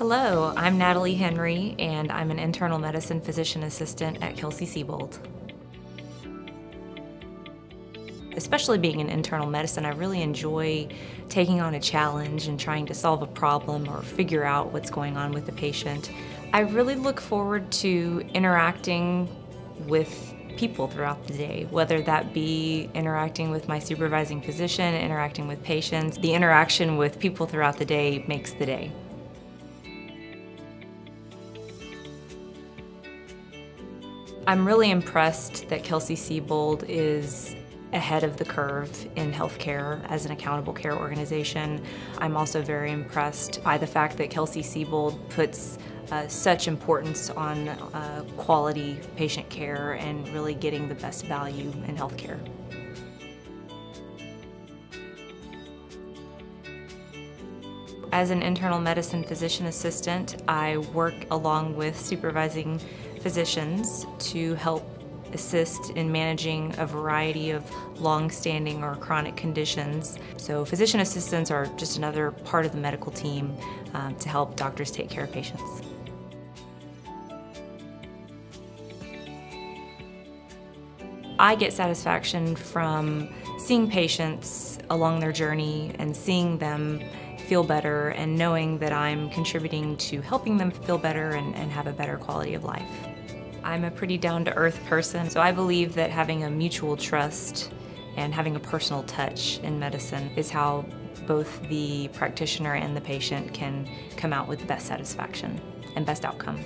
Hello, I'm Natalie Henry, and I'm an internal medicine physician assistant at Kelsey-Seybold. Especially being in internal medicine, I really enjoy taking on a challenge and trying to solve a problem or figure out what's going on with the patient. I really look forward to interacting with people throughout the day, whether that be interacting with my supervising physician, interacting with patients. The interaction with people throughout the day makes the day. I'm really impressed that Kelsey-Seybold is ahead of the curve in healthcare as an accountable care organization. I'm also very impressed by the fact that Kelsey-Seybold puts uh, such importance on uh, quality patient care and really getting the best value in healthcare. As an internal medicine physician assistant, I work along with supervising physicians to help assist in managing a variety of long-standing or chronic conditions. So physician assistants are just another part of the medical team um, to help doctors take care of patients. I get satisfaction from seeing patients along their journey and seeing them feel better and knowing that I'm contributing to helping them feel better and, and have a better quality of life. I'm a pretty down-to-earth person, so I believe that having a mutual trust and having a personal touch in medicine is how both the practitioner and the patient can come out with the best satisfaction and best outcome.